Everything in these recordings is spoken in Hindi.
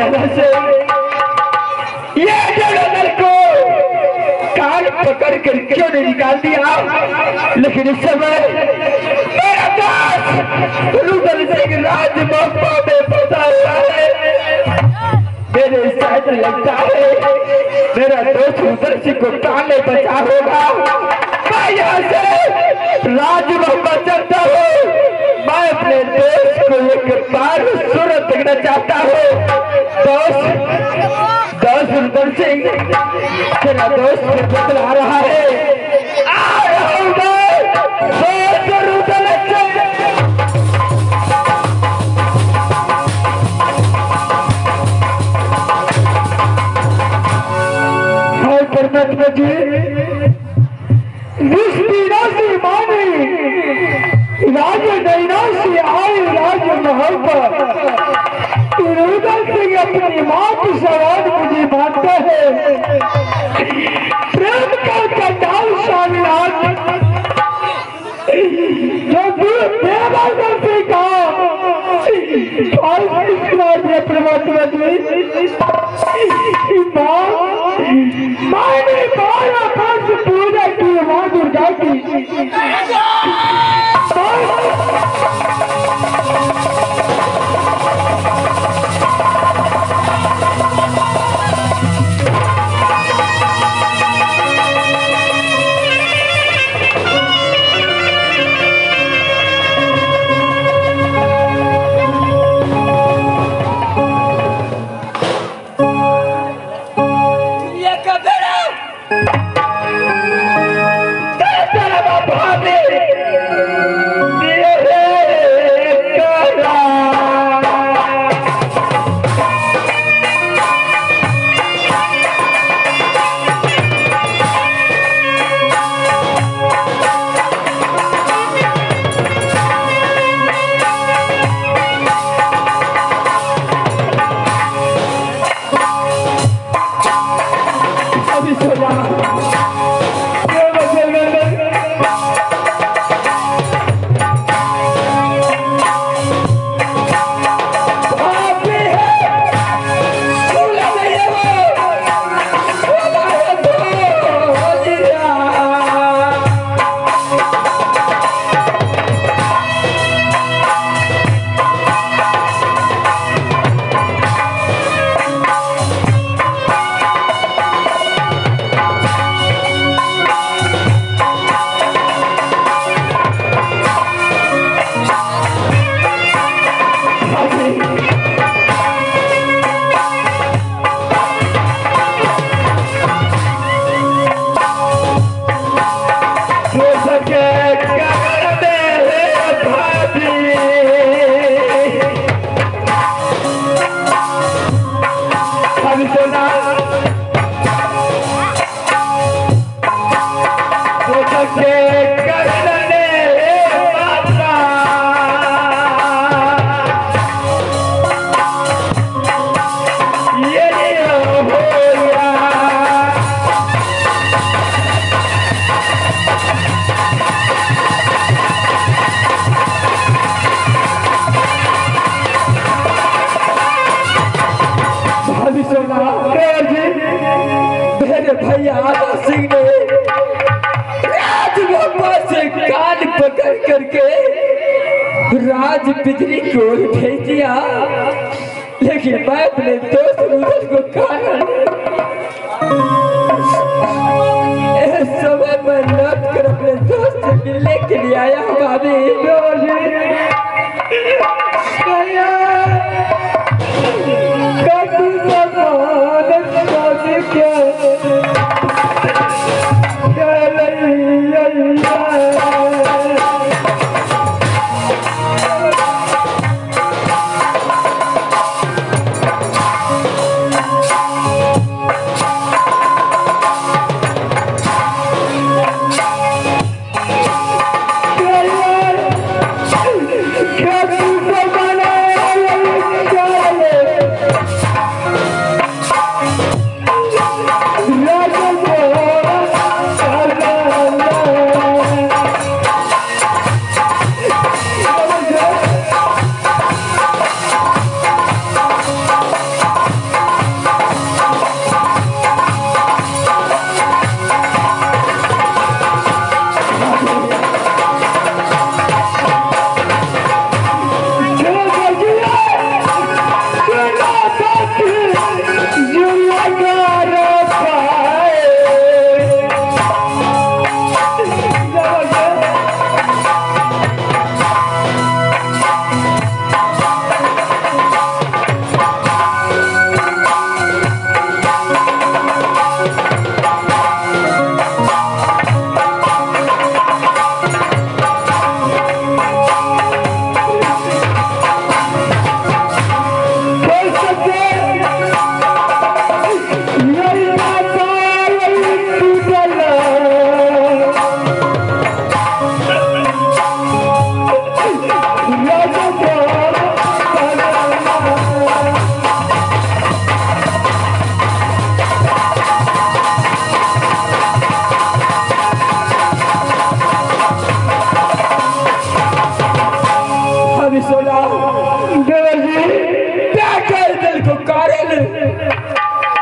यहाँ से ये जगह को कान पकड़ कर क्यों नहीं निकाल दिया लेकिन इस समय मेरा दास रुदल सिंह मेरे है मेरा दोस्त रुदल सिंह को कान बचा होगा मैं यहाँ से राज मोहम्मद चलता हूँ को एक बार सूरत देखना चाहता हो दोस्त दोस्त सुंदर सिंह तेरा दोस्त है आ रहा हूँ मैं बारह पूजा की माँ दुर्गा की राज बिजली को भेज दिया। लेकिन मैं अपने दोस्त रुदल को कारण समय में लौट कर अपने दोस्त से मिलने के लिए आया हूँ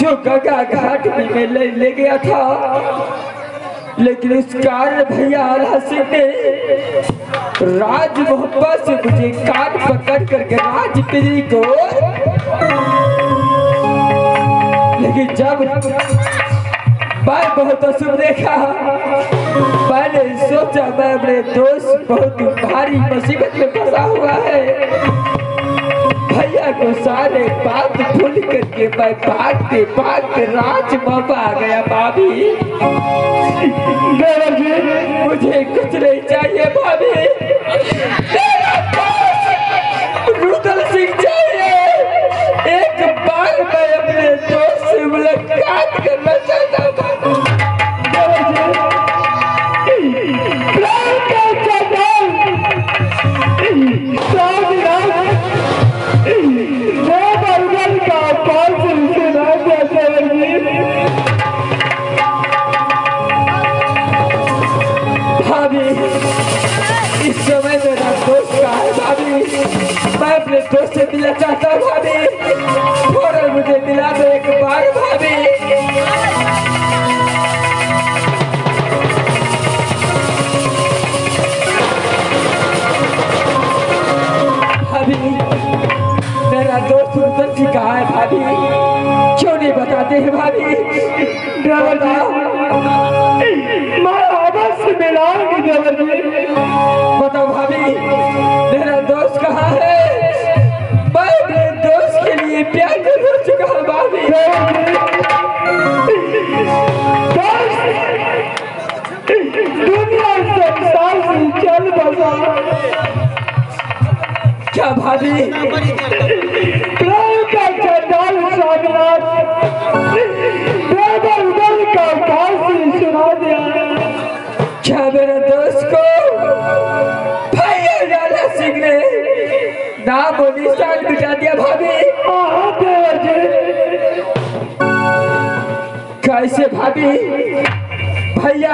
जो गंगा घाट में ले, ले गया था। लेकिन उस कारण भैया आला ने राज मोहब्बत से मुझे कान पकड़ करके राज पिरी को लेकिन जब मैं बहुत अशुभ देखा मैंने सोचा मैं अपने दोस्त बहुत भारी मुसीबत में फंसा हुआ है। भैया को सारे बात भूल करके मैं भागते भागते राज बाबा आ गया, भाभी। मुझे कुछ नहीं चाहिए, भाभी। भाभी। मेरा दोस्त रुदन जी कहाँ है भाभी। क्यों नहीं बताते हैं भाभी? बताओ बताओ भाभी, मेरा दोस्त कहाँ है? मैं अपने दोस्त के लिए प्यार हो चुका हूँ भाभी। नाम और निशान मिटा दिया भाभी। कैसे भाभी? भैया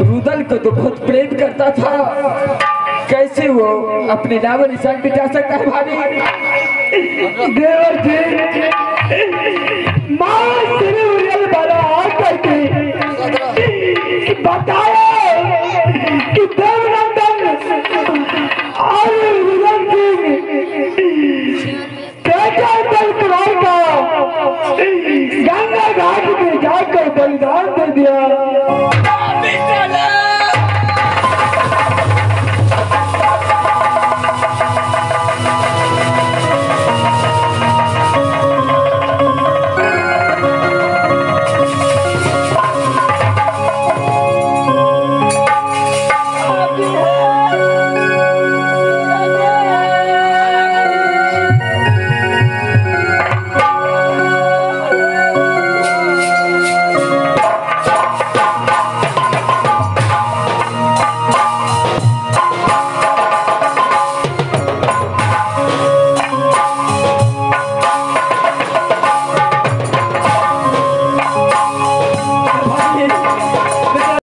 रुदल को तो बहुत प्रेम करता था। कैसे वो अपने नाम निशान मिटा सकता है भाभी? देवर जी।